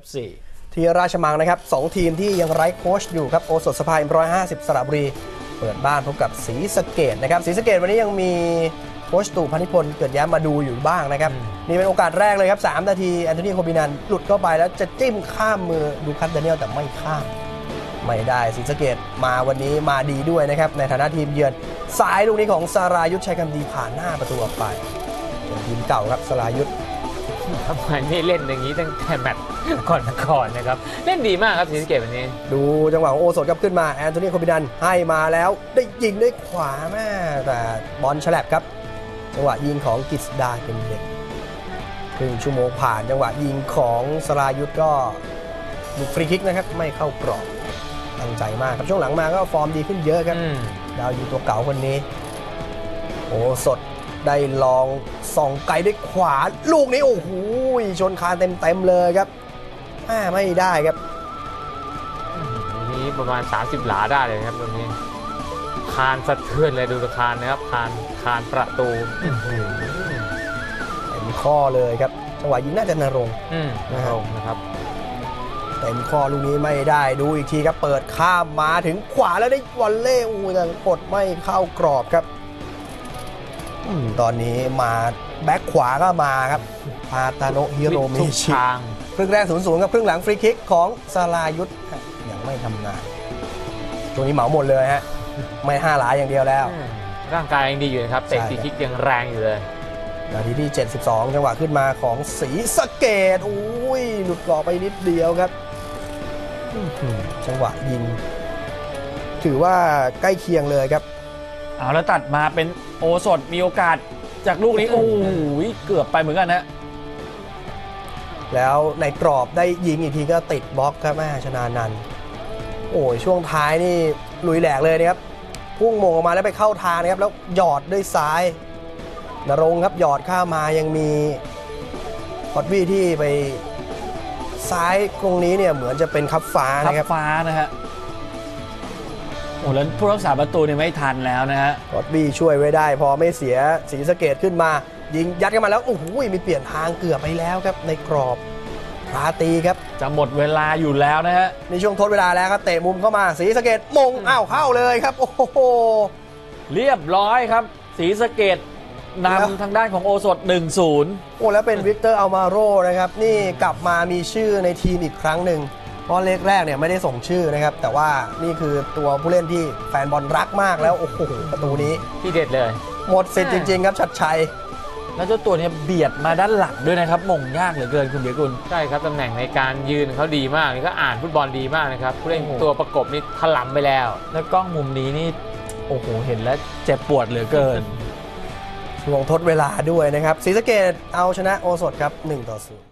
FC ที่ราชมังนะครับสองทีมที่ยังไร้โค้ชอยู่ครับโอสถสภาร้อยห้าสิบสระบุรี เปิดบ้านพบกับศรีสะเกษนะครับศรีสะเกษวันนี้ยังมีโค้ชตู่พนิพลเกิดแย้มมาดูอยู่บ้างนะครับ นี่เป็นโอกาสแรกเลยครับ 3 นาทีแอนโทนีโคบินันหลุดเข้าไปแล้วจะจิ้มข้ามมือดูคัตเดเนียลแต่ไม่ข้าม ไม่ได้ศรีสะเกษมาวันนี้มาดีด้วยนะครับ ในฐานะทีมเยือนซ้ายลูกนี้ของสรายุทธชัยคำดีผ่านหน้าประตูออกไปเป็นทีมเก่าครับสรายุทธ ทำไมไม่เล่นอย่างนี้ตั้งแต่แมตช์ก่อนก่อนนะครับ เล่นดีมากครับศรีสะเกดวันนี้ ดูจังหวะของโอสถครับขึ้นมาแอนโทนีโคบิดันให้มาแล้ว ได้ยิงด้วยขวาแม่แต่บอลฉลับครับ จังหวะยิงของกิษดาเป็นเด็กครึ่งชั่วโมงผ่านจังหวะยิงของสรายุทธก็ลูกฟรีคิกนะครับไม่เข้ากรอบตั้งใจมากครับช่วงหลังมาก็ฟอร์มดีขึ้นเยอะครับอืมดาวยิงตัวเก่าคนนี้ โอ้สด ได้ลองส่องไกลด้วยขวา ลูกนี้โอ้โหชนคานเต็มๆเลยครับอ่าไม่ได้ครับวันนี้ประมาณ 30 หลาได้เลยครับวันนี้ คานสะเทือนเลยดูตะคานนะครับคานคานประตูอื้อหือเต็มข้อเลยครับจังหวะยิงน่าจะนรงค์อืมนะครับนะครับเต็มข้อลูกนี้ไม่ได้ดูอีกทีครับเปิดข้ามมาถึงขวาแล้วได้วอลเล่อู้แต่กดไม่เข้ากรอบครับอืม ตอนนี้มาแบ็คขวาก็มาครับพาตาโนะฮิโรมิทุกชิทางครึ่งแรก0ูนย์กับครึ่งหลังฟรีคิกของซาลายุทธยังไม่ทำงานช่วงนี้เหมาหมดเลยฮะ ไม่ห้าหลาอย่างเดียวแล้วอืมร่างกายยังดีอยู่นะครับเตะใช่ฟรีคิกยังแรงอยู่เลยนาทีที่ 72 จังหวะขึ้นมาของสีสะเกตอุ้ยหลุดกรอบไปนิดเดียวครับอื้อหือจังหวะยิง ถือว่าใกล้เคียงเลยครับ เอาแล้วตัดมาเป็นโอสดมีโอกาสจากลูกนี้โอ้โหเกือบไปเหมือนกันนะแล้วในกรอบได้ยิงอีกทีก็ติดบล็อกครับแม่ชนานันท์โอ้ยช่วงท้ายนี่ลุยแหลกเลยนะครับพุ่งโมงออกมาแล้วไปเข้าทางนะครับ แล้วหยอดด้วยซ้ายนรงค์ครับหยอดข้ามมายังมีพอดวี่ที่ไปซ้ายตรงนี้เนี่ยเหมือนจะเป็นคับฟ้าทับนะครับฟ้านะฮะ โอ้แล้วผู้รักษาประตูเนี่ยไม่ทันแล้วนะฮะรอดบี้ช่วยไว้ได้ พอไม่เสียสีสะเกตขึ้นมา ยิงยัดกันมาแล้ว โอ้โหมีเปลี่ยนทางเกือบไปแล้วครับ ในกรอบพาตีครับ จะหมดเวลาอยู่แล้วนะฮะในช่วงทดเวลาแล้วครับเตะมุมเข้ามาสีสะเกตมงอ้าวเข้าเลยครับ โอ้โหเรียบร้อยครับ สีสะเกดแล้วนำทางด้านของโอสด1-0 โอ้แล้วเป็นวิกเตอร์อัลมาโรนะครับ นี่กลับมามีชื่อในทีมอีกครั้งหนึ่ง เพราะเลกแรกเนี่ยไม่ได้ส่งชื่อนะครับ แต่ว่านี่คือตัวผู้เล่นที่แฟนบอลรักมากแล้ว โอ้โหประตูนี้ ที่เด็ดเลย หมดสิทธิ์จริง ๆ ครับชัดชัย แล้วเจ้าตัวเนี้เบียดมาด้านหลังด้วยนะครับมงยากเหลือเกินคุณเบียร์กุลใช่ครับตำแหน่งในการยืนเขาดีมากนี่ก็อ่านฟุตบอลดีมากนะครับผู้เล่นโอ้โหตัวประกบนี่ถล่มไปแล้ว แล้วกล้องมุมนี้นี่โอ้โหเห็นแล้วเจ็บปวดเหลือเกินช่วงทดเวลาด้วยนะครับศรีสะเกดเอาชนะโอสถครับ1ต่อ0